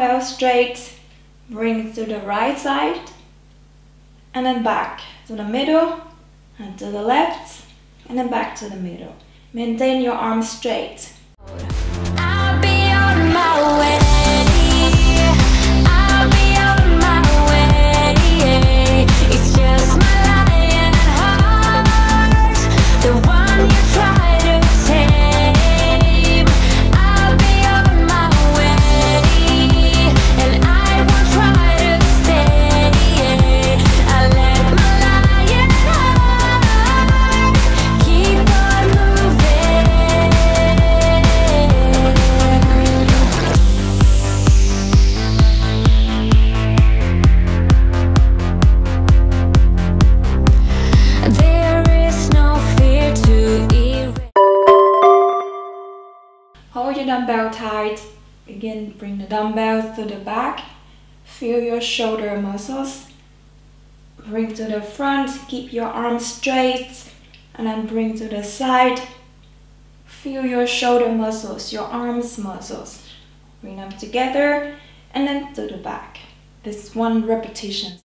Dumbbell straight. Bring to the right side. And then back to the middle and to the left. And then back to the middle. Maintain your arms straight. Your dumbbell tight. Again, bring the dumbbells to the back. Feel your shoulder muscles. Bring to the front. Keep your arms straight. And then bring to the side. Feel your shoulder muscles, your arms muscles. Bring them together and then to the back. This one repetition.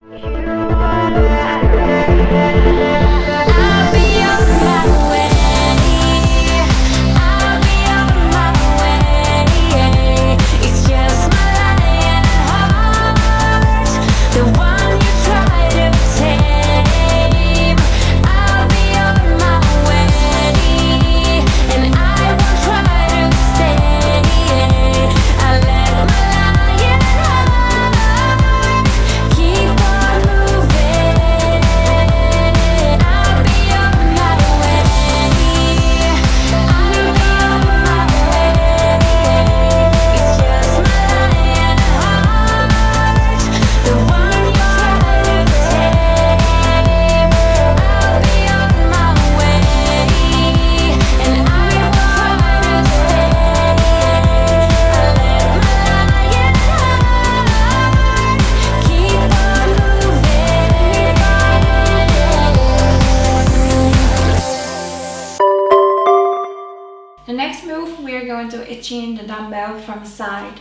Move, we are going to itching the dumbbell from side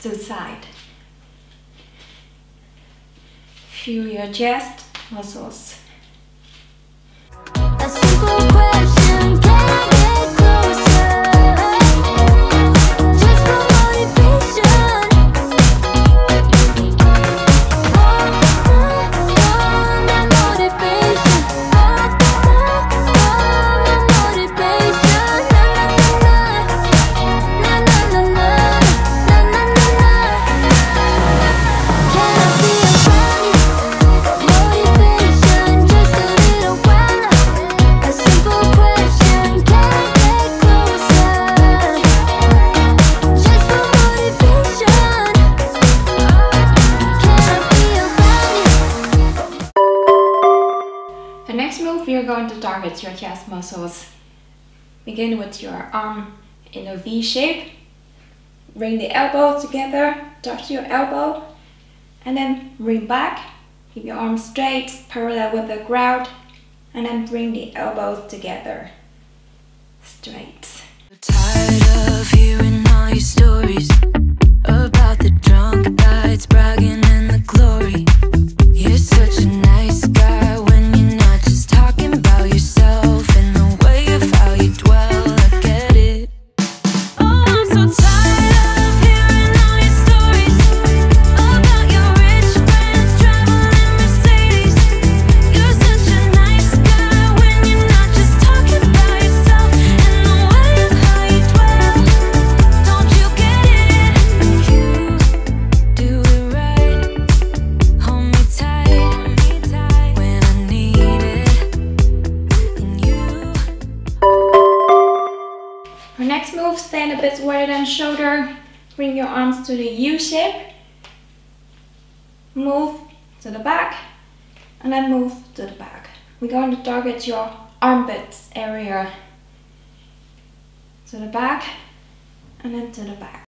to side. Feel your chest muscles. Your chest muscles. Begin with your arm in a V shape. Bring the elbow together, touch your elbow, and then bring back. Keep your arms straight, parallel with the ground, and then bring the elbows together. Straight. Stories about the drunk nights, bragging in the glory. Bring your arms to the U shape. Move to the back and then move to the back. We're going to target your armpits area. To the back and then to the back.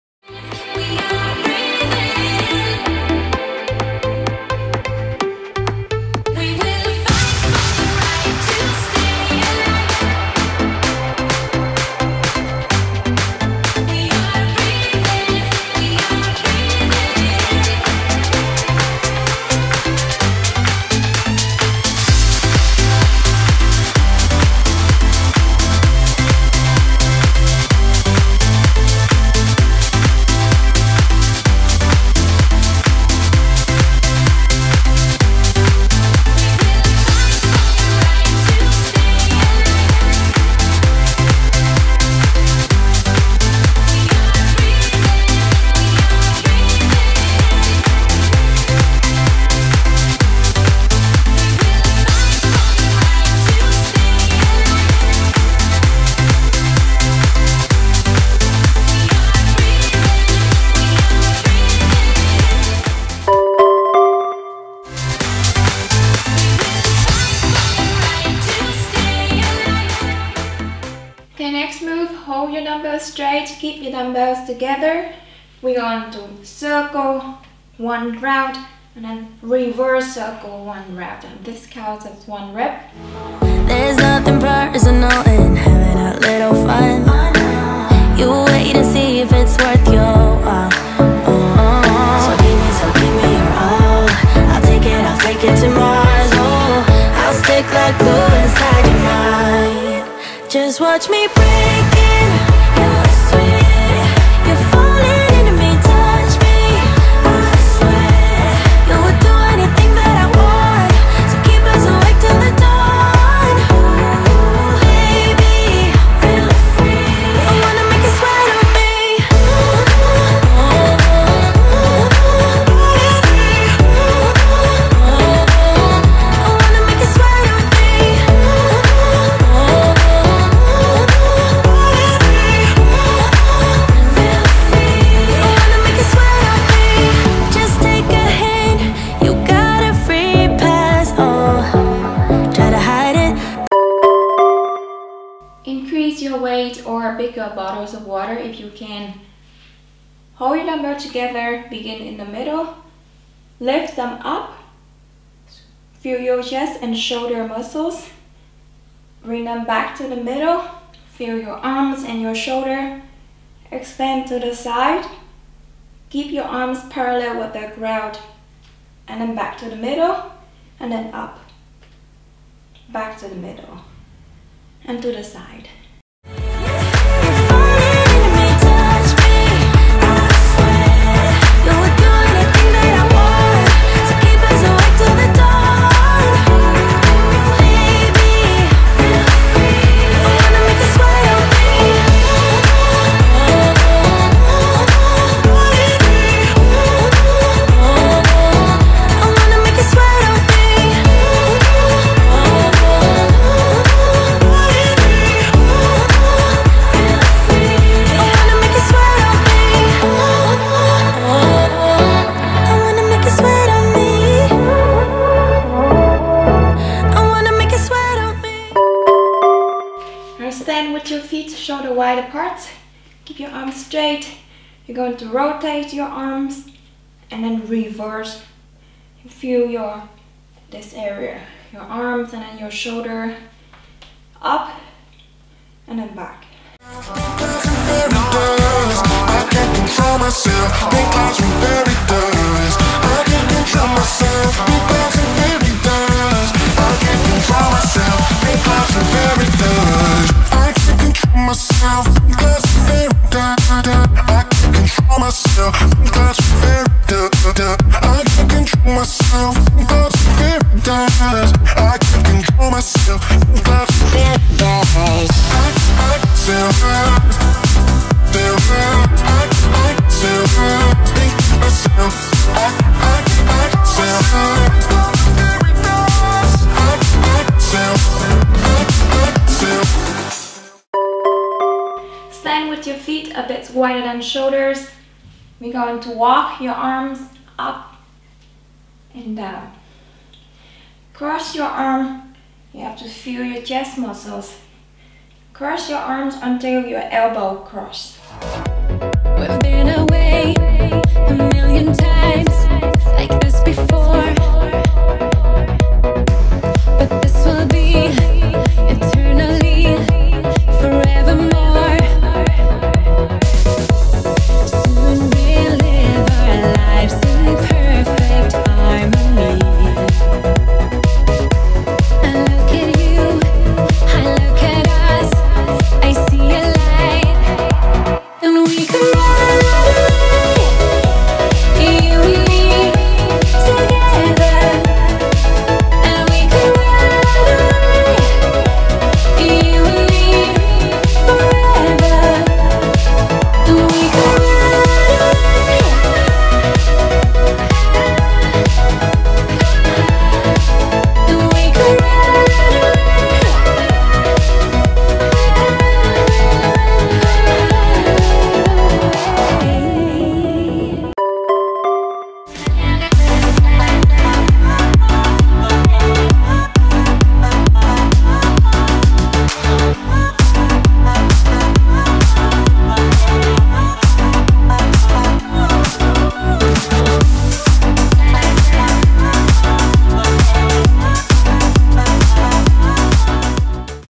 Keep your dumbbells together. We're going to circle one round and then reverse circle one round. And this counts as one rep. There's nothing personal in having a little fun. You wait and see if it's worth your while. So give me, so give me your all. I'll take it, I'll take it to Mars. I'll stick like glue inside your mind. Just watch me break Or bigger bottles of water if you can. Hold your dumbbell together, begin in the middle. Lift them up. Feel your chest and shoulder muscles. Bring them back to the middle. Feel your arms and your shoulder. Expand to the side. Keep your arms parallel with the ground. And then back to the middle. And then up. Back to the middle. And to the side. Going to rotate your arms and then reverse. Feel your this area, your arms and then your shoulder up and then back. myself. Big a bit wider than shoulders. We're going to walk your arms up and down. Cross your arm. You have to feel your chest muscles. Cross your arms until your elbow cross. We've been away a million times